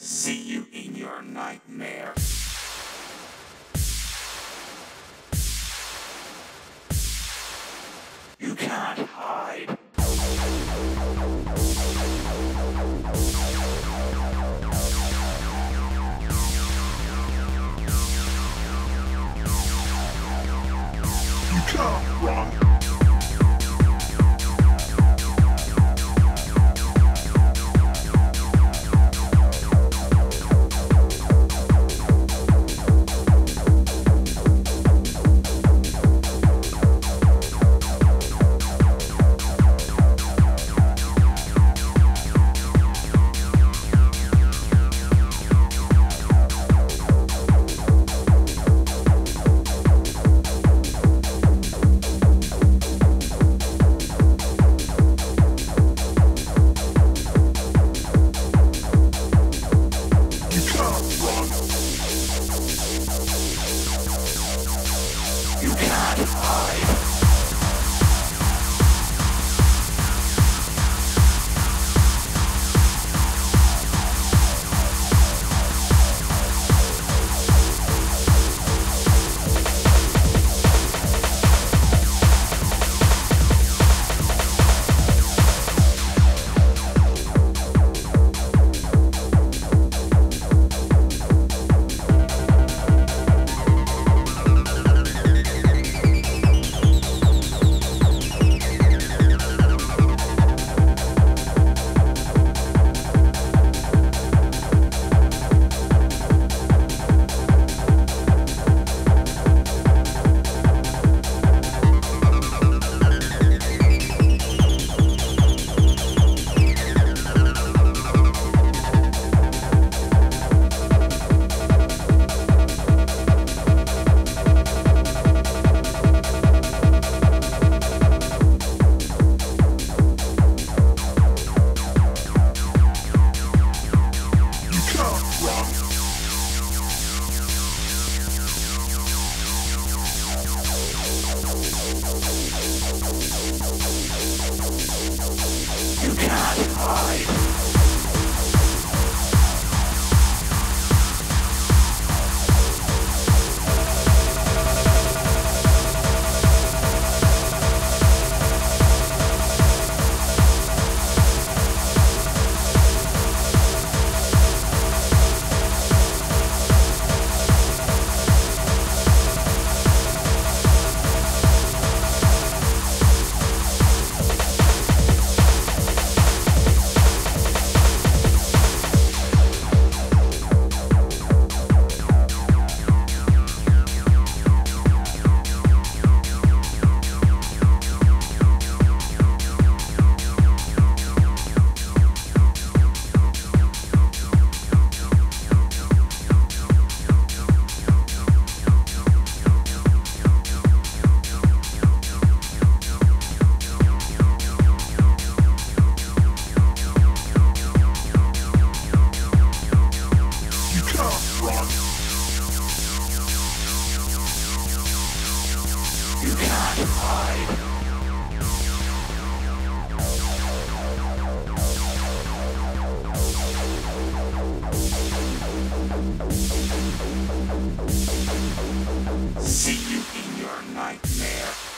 See you in your nightmare. You can't hide. You can't run. You can't hide. See you in your nightmare.